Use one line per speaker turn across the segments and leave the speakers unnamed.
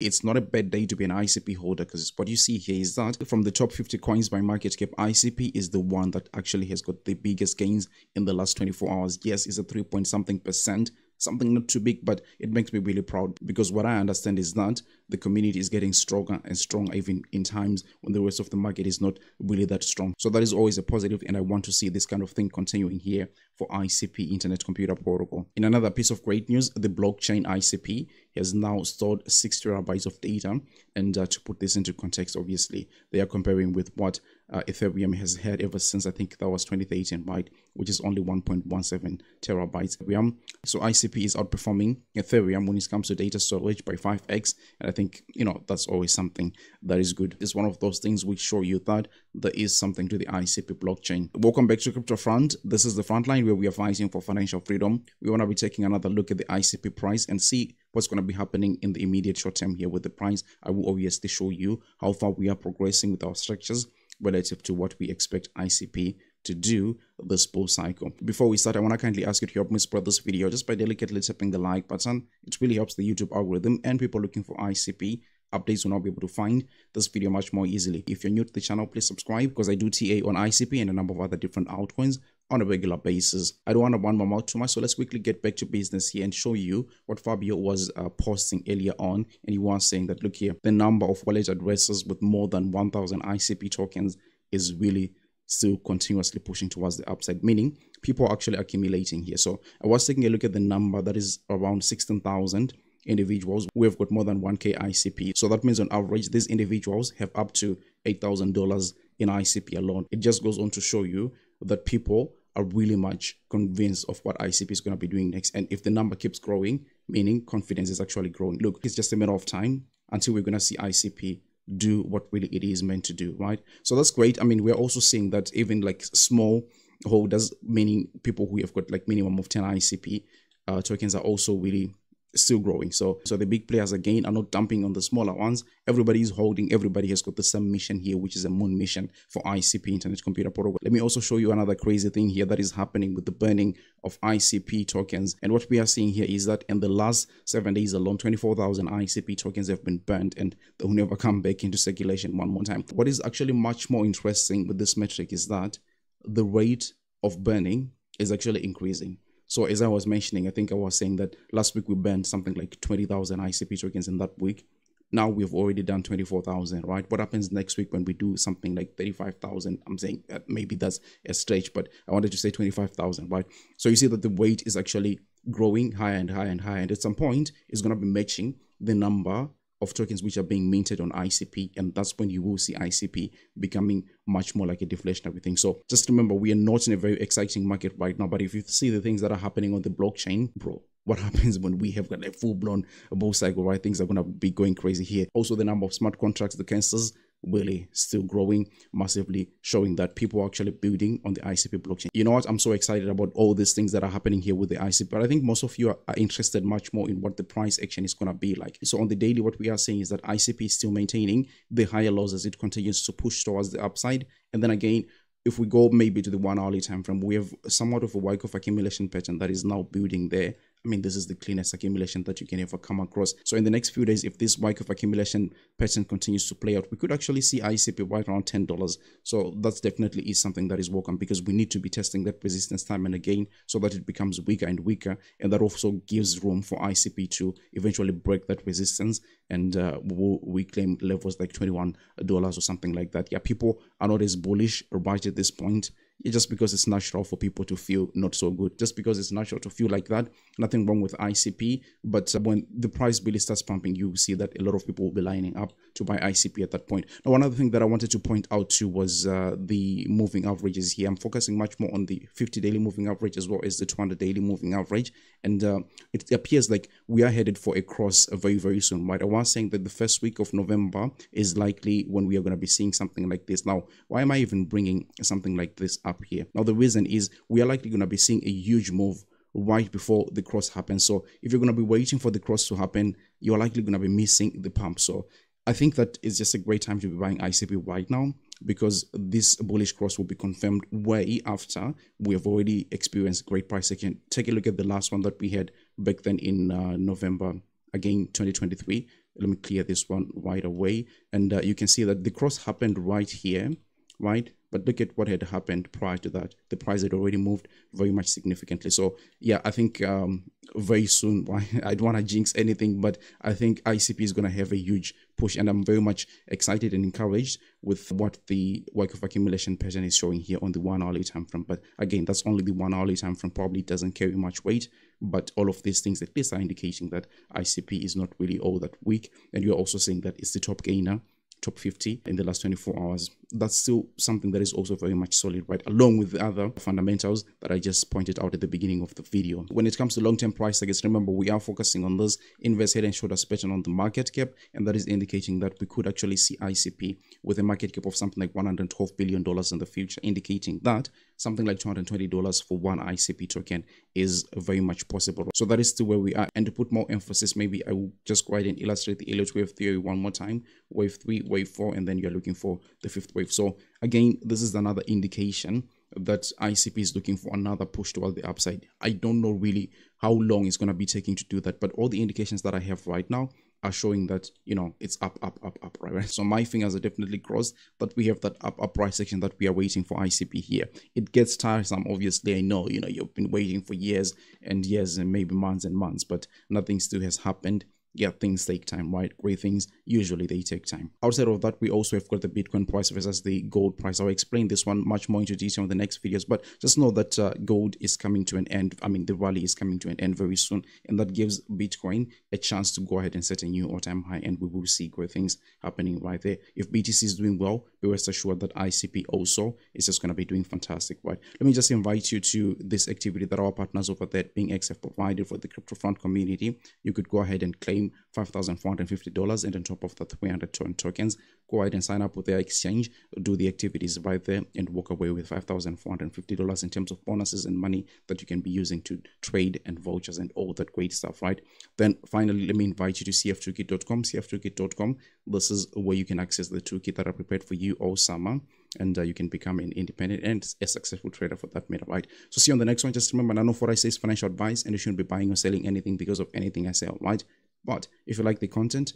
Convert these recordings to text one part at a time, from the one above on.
it's not a bad day to be an ICP holder because what you see here is that from the top 50 coins by market cap, ICP is the one that actually has got the biggest gains in the last 24 hours. Yes, it's a 3 point something percent something not too big, but it makes me really proud because what I understand is that the community is getting stronger and stronger even in times when the rest of the market is not really that strong. So that is always a positive and I want to see this kind of thing continuing here for ICP Internet Computer Protocol. In another piece of great news, the blockchain ICP has now stored 6 terabytes of data and uh, to put this into context, obviously, they are comparing with what uh, Ethereum has had ever since I think that was 2013, right? Which is only 1.17 terabytes. Ethereum. So ICP is outperforming Ethereum when it comes to data storage by 5x. And I think, you know, that's always something that is good. It's one of those things which show you that there is something to the ICP blockchain. Welcome back to Crypto Front. This is the front line where we are fighting for financial freedom. We want to be taking another look at the ICP price and see what's going to be happening in the immediate short term here with the price. I will obviously show you how far we are progressing with our structures relative to what we expect ICP to do this bull cycle. Before we start, I want to kindly ask you to help me spread this video just by delicately tapping the like button. It really helps the YouTube algorithm and people looking for ICP updates will not be able to find this video much more easily. If you're new to the channel, please subscribe because I do TA on ICP and a number of other different altcoins on a regular basis. I don't want to run my mouth too much, so let's quickly get back to business here and show you what Fabio was uh, posting earlier on. And he was saying that, look here, the number of wallet addresses with more than 1,000 ICP tokens is really still continuously pushing towards the upside, meaning people are actually accumulating here. So I was taking a look at the number that is around 16,000 individuals we have got more than 1k ICP. So that means on average, these individuals have up to $8,000 in ICP alone. It just goes on to show you that people are really much convinced of what ICP is going to be doing next. And if the number keeps growing, meaning confidence is actually growing. Look, it's just a matter of time until we're going to see ICP do what really it is meant to do, right? So that's great. I mean, we're also seeing that even like small holders, meaning people who have got like minimum of 10 ICP uh, tokens are also really still growing. So so the big players again are not dumping on the smaller ones. Everybody is holding, everybody has got the same mission here, which is a moon mission for ICP Internet Computer Protocol. Let me also show you another crazy thing here that is happening with the burning of ICP tokens. And what we are seeing here is that in the last seven days alone, 24,000 ICP tokens have been burned and they will never come back into circulation one more time. What is actually much more interesting with this metric is that the rate of burning is actually increasing. So as I was mentioning, I think I was saying that last week we burned something like 20,000 ICP tokens in that week. Now we've already done 24,000, right? What happens next week when we do something like 35,000? I'm saying uh, maybe that's a stretch, but I wanted to say 25,000, right? So you see that the weight is actually growing higher and higher and higher. And at some point, it's going to be matching the number of tokens which are being minted on ICP, and that's when you will see ICP becoming much more like a deflationary thing. So just remember, we are not in a very exciting market right now, but if you see the things that are happening on the blockchain, bro, what happens when we have got a full-blown bull cycle, right? Things are going to be going crazy here. Also, the number of smart contracts, the canisters, really still growing massively, showing that people are actually building on the ICP blockchain. You know what? I'm so excited about all these things that are happening here with the ICP, but I think most of you are, are interested much more in what the price action is going to be like. So on the daily, what we are saying is that ICP is still maintaining the higher lows as it continues to push towards the upside. And then again, if we go maybe to the one hourly time frame, we have somewhat of a Wyckoff accumulation pattern that is now building there I mean, this is the cleanest accumulation that you can ever come across. So in the next few days, if this Wyckoff accumulation pattern continues to play out, we could actually see ICP right around $10. So that's definitely is something that is welcome because we need to be testing that resistance time and again so that it becomes weaker and weaker. And that also gives room for ICP to eventually break that resistance and uh, we claim levels like $21 or something like that. Yeah, people are not as bullish right at this point just because it's natural for people to feel not so good, just because it's natural to feel like that. Nothing wrong with ICP, but uh, when the price really starts pumping, you see that a lot of people will be lining up to buy ICP at that point. Now, one other thing that I wanted to point out too was uh, the moving averages here. I'm focusing much more on the 50 daily moving average as well as the 200 daily moving average, and uh, it appears like we are headed for a cross very very soon. Right? I was saying that the first week of November is likely when we are going to be seeing something like this. Now, why am I even bringing something like this up here. Now, the reason is we are likely going to be seeing a huge move right before the cross happens. So if you're going to be waiting for the cross to happen, you're likely going to be missing the pump. So I think that is just a great time to be buying ICP right now because this bullish cross will be confirmed way after we have already experienced great price action. Take a look at the last one that we had back then in uh, November, again 2023 let me clear this one right away and uh, you can see that the cross happened right here right but look at what had happened prior to that. The price had already moved very much significantly. So yeah, I think um, very soon, I don't want to jinx anything, but I think ICP is going to have a huge push. And I'm very much excited and encouraged with what the Wyckoff accumulation pattern is showing here on the one hourly time frame. But again, that's only the one hourly time frame, probably doesn't carry much weight. But all of these things at least are indicating that ICP is not really all that weak. And you're also seeing that it's the top gainer top 50 in the last 24 hours. That's still something that is also very much solid, right? Along with the other fundamentals that I just pointed out at the beginning of the video. When it comes to long-term price targets, remember we are focusing on this inverse head and shoulders pattern on the market cap, and that is indicating that we could actually see ICP with a market cap of something like 112 billion dollars in the future, indicating that something like $220 for one ICP token is very much possible. So that is still where we are. And to put more emphasis, maybe I will just go ahead and illustrate the Elliott wave theory one more time. Wave 3, wave 4, and then you're looking for the fifth wave. So again, this is another indication that ICP is looking for another push toward the upside. I don't know really how long it's going to be taking to do that, but all the indications that I have right now are showing that you know it's up up up up right so my fingers are definitely crossed but we have that up up price section that we are waiting for icp here. It gets tiresome obviously i know you know you've been waiting for years and years and maybe months and months but nothing still has happened yeah, things take time, right? Great things, usually they take time. Outside of that, we also have got the Bitcoin price versus the gold price. I'll explain this one much more into detail in the next videos, but just know that uh, gold is coming to an end. I mean, the rally is coming to an end very soon, and that gives Bitcoin a chance to go ahead and set a new all-time high, and we will see great things happening right there. If BTC is doing well, be rest assured that ICP also is just going to be doing fantastic, right? Let me just invite you to this activity that our partners over there, BingX provided for the crypto front community. You could go ahead and claim $5,450 and on top of the 300 tokens, go ahead and sign up with their exchange, do the activities right there and walk away with $5,450 in terms of bonuses and money that you can be using to trade and vouchers and all that great stuff, right? Then finally, let me invite you to cftoolkit.com, cftoolkit.com. This is where you can access the toolkit that I prepared for you all summer and uh, you can become an independent and a successful trader for that matter, right? So see you on the next one. Just remember, none of what I say is financial advice and you shouldn't be buying or selling anything because of anything I sell, right? But if you like the content,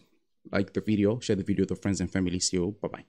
like the video, share the video with your friends and family. See you. Bye bye.